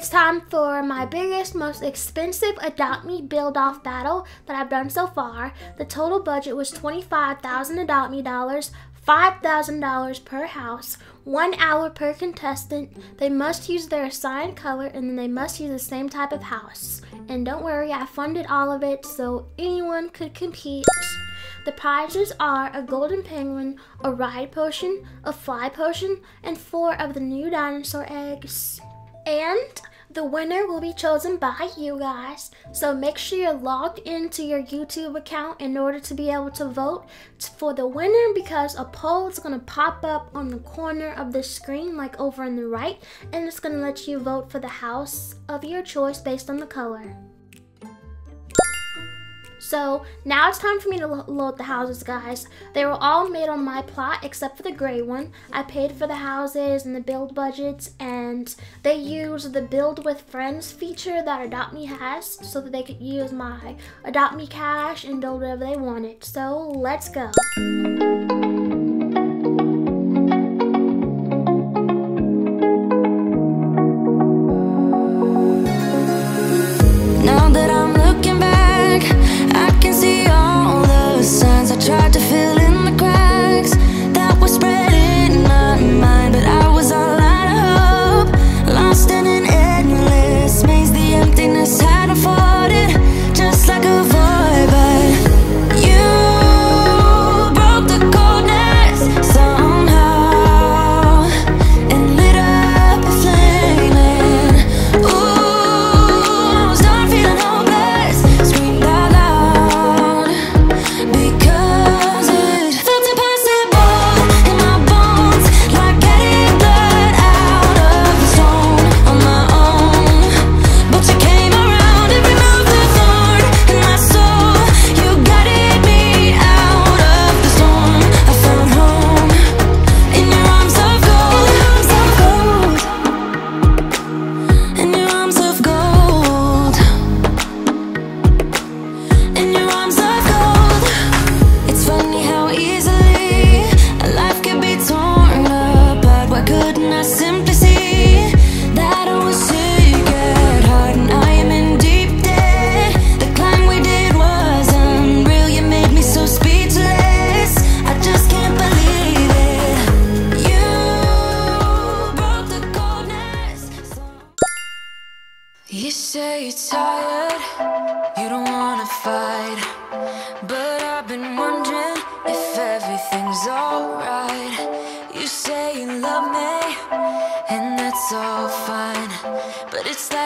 it's time for my biggest, most expensive Adopt Me build off battle that I've done so far. The total budget was 25,000 Adopt Me dollars, $5,000 per house, one hour per contestant. They must use their assigned color and then they must use the same type of house. And don't worry, I funded all of it so anyone could compete. The prizes are a golden penguin, a ride potion, a fly potion, and four of the new dinosaur eggs. And the winner will be chosen by you guys. So make sure you're logged into your YouTube account in order to be able to vote for the winner because a poll is going to pop up on the corner of the screen like over on the right and it's going to let you vote for the house of your choice based on the color. So now it's time for me to load the houses, guys. They were all made on my plot except for the gray one. I paid for the houses and the build budgets and they use the build with friends feature that Adopt Me has so that they could use my Adopt Me cash and build whatever they wanted. So let's go.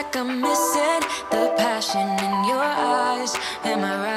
Like I'm missing the passion in your eyes Am I right?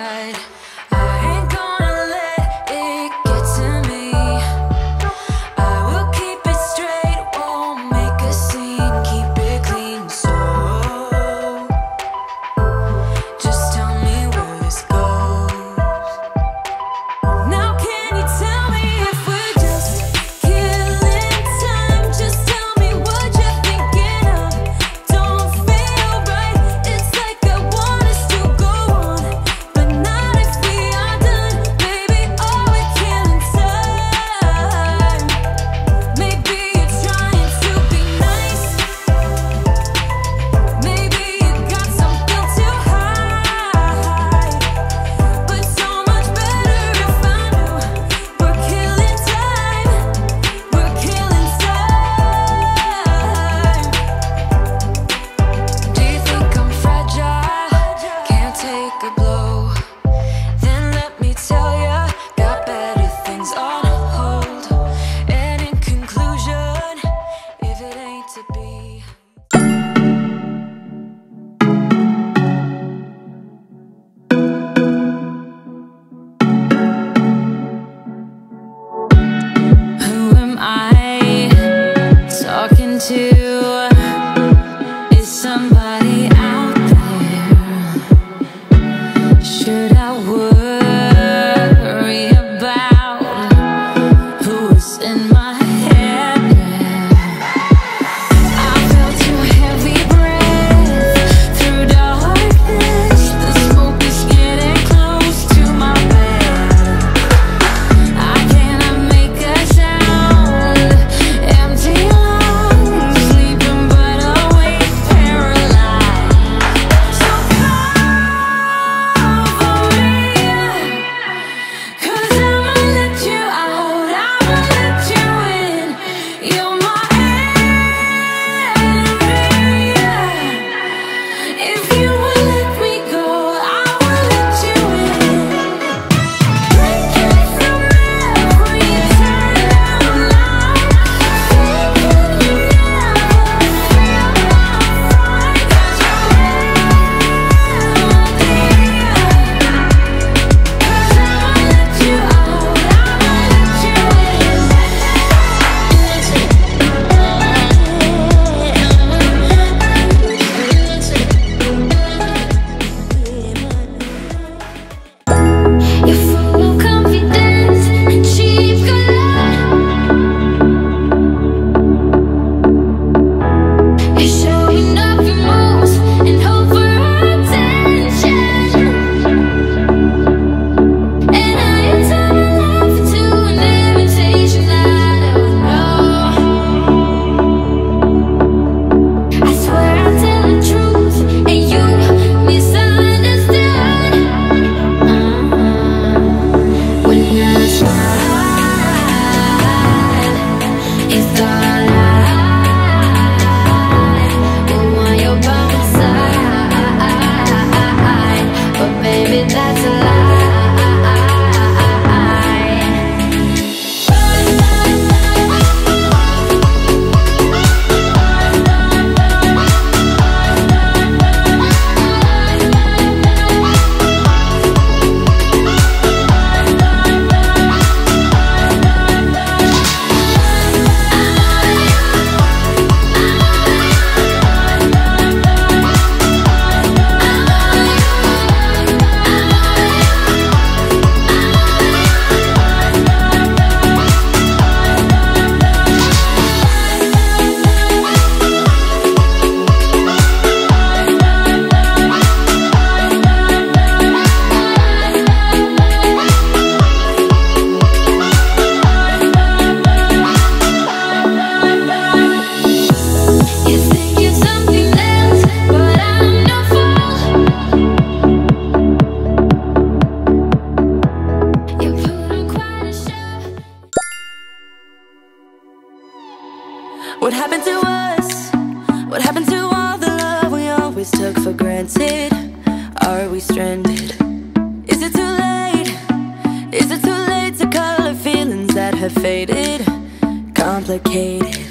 should I would happened to us? What happened to all the love we always took for granted? Are we stranded? Is it too late? Is it too late to color feelings that have faded? Complicated.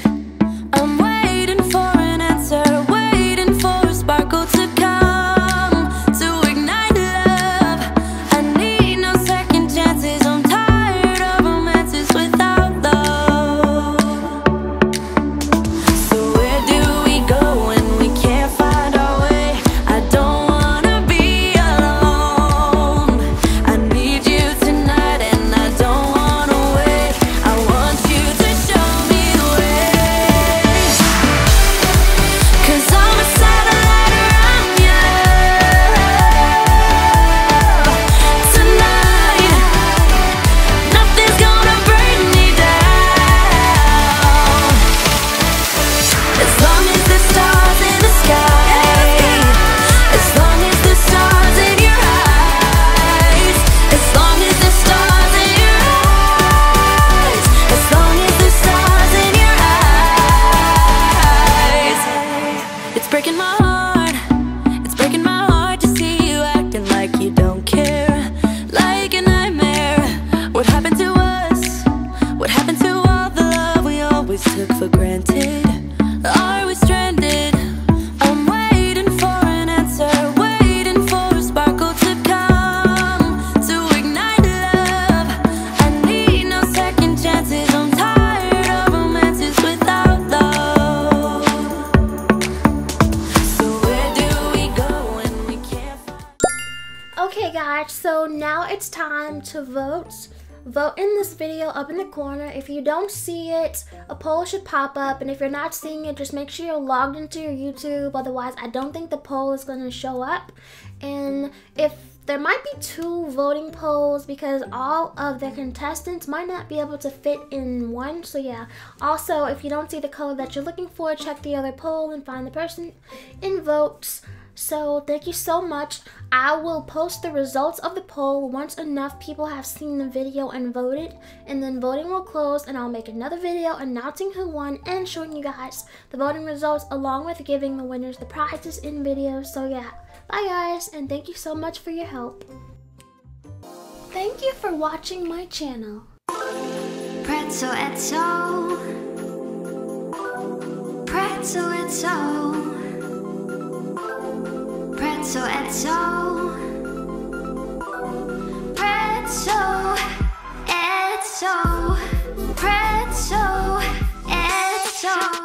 It's time to vote. Vote in this video up in the corner. If you don't see it, a poll should pop up. And if you're not seeing it, just make sure you're logged into your YouTube. Otherwise, I don't think the poll is going to show up. And if there might be two voting polls because all of the contestants might not be able to fit in one. So, yeah. Also, if you don't see the color that you're looking for, check the other poll and find the person in votes. So thank you so much. I will post the results of the poll once enough people have seen the video and voted. And then voting will close and I'll make another video announcing who won and showing you guys the voting results along with giving the winners the prizes in videos. So yeah, bye guys and thank you so much for your help. Thank you for watching my channel. Pretzel Etzel. Pretzel Etzel. Pretzel Etzel.